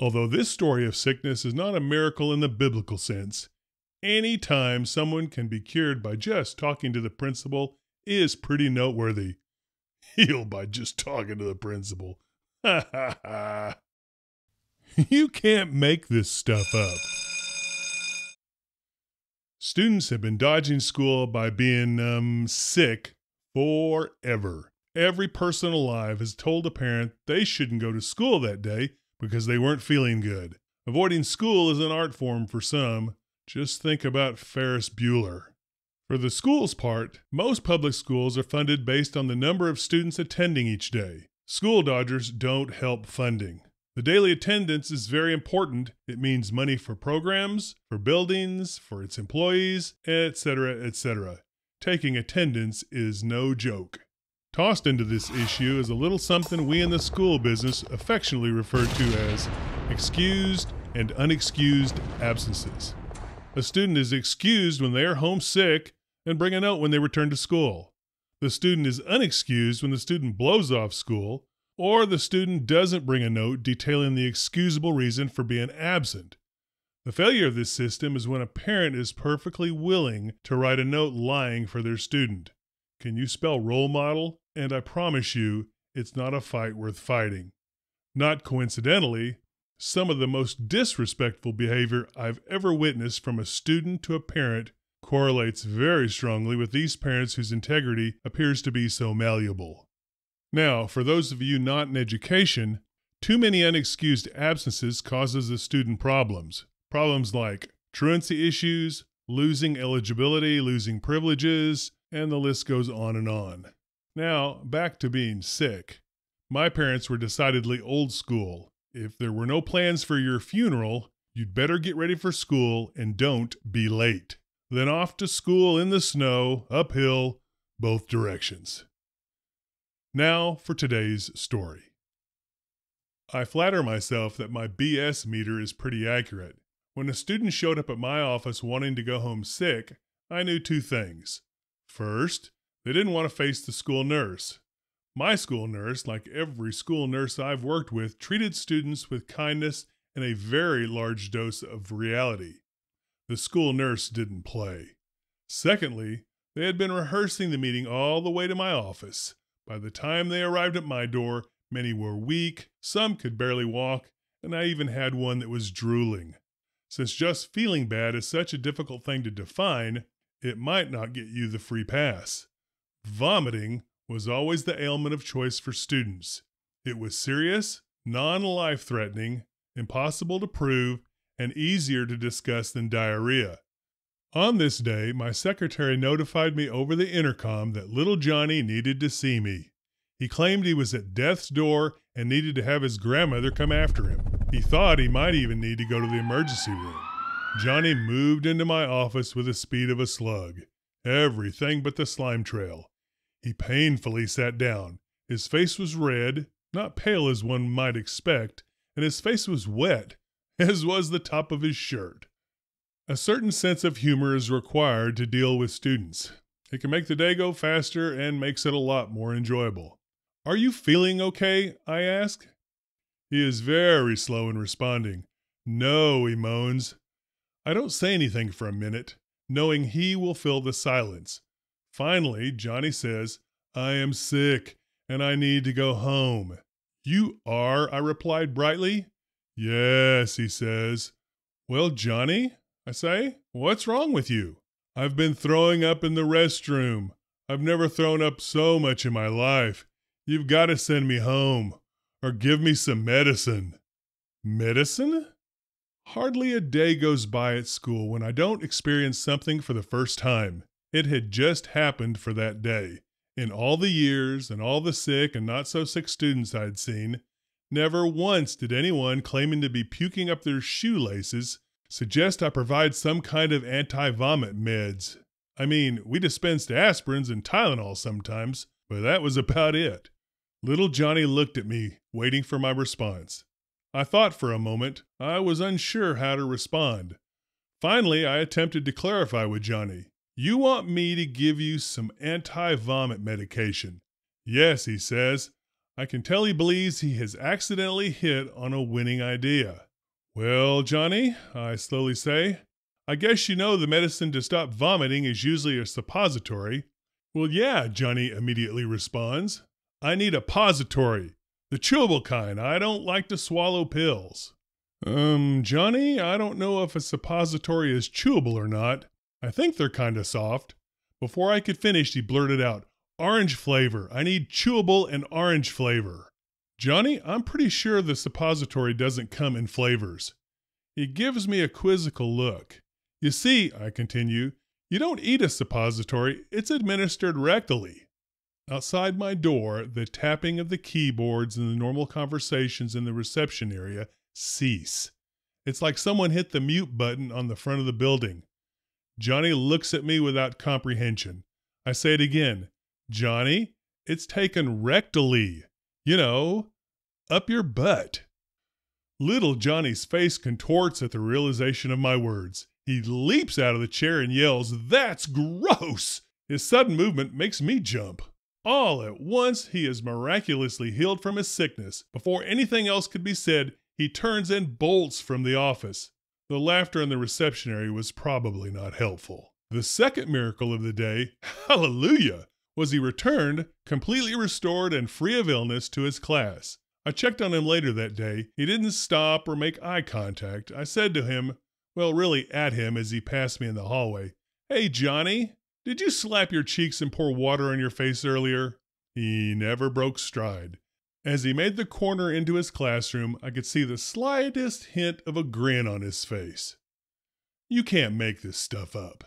Although this story of sickness is not a miracle in the biblical sense, any time someone can be cured by just talking to the principal is pretty noteworthy. Healed by just talking to the principal. Ha ha ha. You can't make this stuff up. Students have been dodging school by being um, sick forever. Every person alive has told a parent they shouldn't go to school that day because they weren't feeling good. Avoiding school is an art form for some. Just think about Ferris Bueller. For the school's part, most public schools are funded based on the number of students attending each day. School dodgers don't help funding. The daily attendance is very important. It means money for programs, for buildings, for its employees, etc., etc. Taking attendance is no joke. Tossed into this issue is a little something we in the school business affectionately refer to as excused and unexcused absences. A student is excused when they are homesick and bring a note when they return to school. The student is unexcused when the student blows off school, or the student doesn't bring a note detailing the excusable reason for being absent. The failure of this system is when a parent is perfectly willing to write a note lying for their student. Can you spell role model? And I promise you, it's not a fight worth fighting. Not coincidentally, some of the most disrespectful behavior I've ever witnessed from a student to a parent correlates very strongly with these parents whose integrity appears to be so malleable. Now, for those of you not in education, too many unexcused absences causes the student problems. Problems like truancy issues, losing eligibility, losing privileges, and the list goes on and on. Now, back to being sick. My parents were decidedly old school. If there were no plans for your funeral, you'd better get ready for school and don't be late. Then off to school in the snow, uphill, both directions. Now for today's story. I flatter myself that my BS meter is pretty accurate. When a student showed up at my office wanting to go home sick, I knew two things. First, they didn't want to face the school nurse. My school nurse, like every school nurse I've worked with, treated students with kindness and a very large dose of reality. The school nurse didn't play. Secondly, they had been rehearsing the meeting all the way to my office. By the time they arrived at my door, many were weak, some could barely walk, and I even had one that was drooling. Since just feeling bad is such a difficult thing to define, it might not get you the free pass. Vomiting was always the ailment of choice for students. It was serious, non life threatening, impossible to prove, and easier to discuss than diarrhea. On this day, my secretary notified me over the intercom that little Johnny needed to see me. He claimed he was at death's door and needed to have his grandmother come after him. He thought he might even need to go to the emergency room. Johnny moved into my office with the speed of a slug. Everything but the slime trail. He painfully sat down. His face was red, not pale as one might expect, and his face was wet, as was the top of his shirt. A certain sense of humor is required to deal with students. It can make the day go faster and makes it a lot more enjoyable. Are you feeling okay? I ask. He is very slow in responding. No, he moans. I don't say anything for a minute, knowing he will fill the silence. Finally, Johnny says, I am sick and I need to go home. You are, I replied brightly. Yes, he says. Well, Johnny, I say, what's wrong with you? I've been throwing up in the restroom. I've never thrown up so much in my life. You've got to send me home or give me some medicine. Medicine? Hardly a day goes by at school when I don't experience something for the first time. It had just happened for that day. In all the years and all the sick and not so sick students I'd seen, never once did anyone claiming to be puking up their shoelaces suggest I provide some kind of anti vomit meds. I mean, we dispensed aspirins and Tylenol sometimes, but that was about it. Little Johnny looked at me, waiting for my response. I thought for a moment. I was unsure how to respond. Finally, I attempted to clarify with Johnny. You want me to give you some anti vomit medication. Yes, he says. I can tell he believes he has accidentally hit on a winning idea. Well, Johnny, I slowly say, I guess you know the medicine to stop vomiting is usually a suppository. Well, yeah, Johnny immediately responds. I need a pository, the chewable kind. I don't like to swallow pills. Um, Johnny, I don't know if a suppository is chewable or not. I think they're kinda soft. Before I could finish, he blurted out, Orange flavor. I need chewable and orange flavor. Johnny, I'm pretty sure the suppository doesn't come in flavors. He gives me a quizzical look. You see, I continue, you don't eat a suppository, it's administered rectally. Outside my door, the tapping of the keyboards and the normal conversations in the reception area cease. It's like someone hit the mute button on the front of the building. Johnny looks at me without comprehension. I say it again Johnny, it's taken rectally. You know, up your butt. Little Johnny's face contorts at the realization of my words. He leaps out of the chair and yells, That's gross! His sudden movement makes me jump. All at once, he is miraculously healed from his sickness. Before anything else could be said, he turns and bolts from the office. The laughter in the reception area was probably not helpful. The second miracle of the day, hallelujah, was he returned, completely restored and free of illness, to his class. I checked on him later that day. He didn't stop or make eye contact. I said to him, well, really at him as he passed me in the hallway. Hey, Johnny, did you slap your cheeks and pour water on your face earlier? He never broke stride. As he made the corner into his classroom, I could see the slightest hint of a grin on his face. You can't make this stuff up.